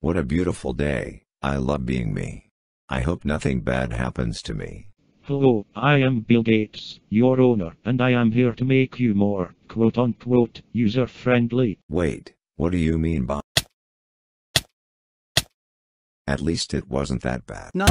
What a beautiful day, I love being me. I hope nothing bad happens to me. Hello, I am Bill Gates, your owner, and I am here to make you more, quote unquote, user friendly. Wait, what do you mean by? At least it wasn't that bad. No.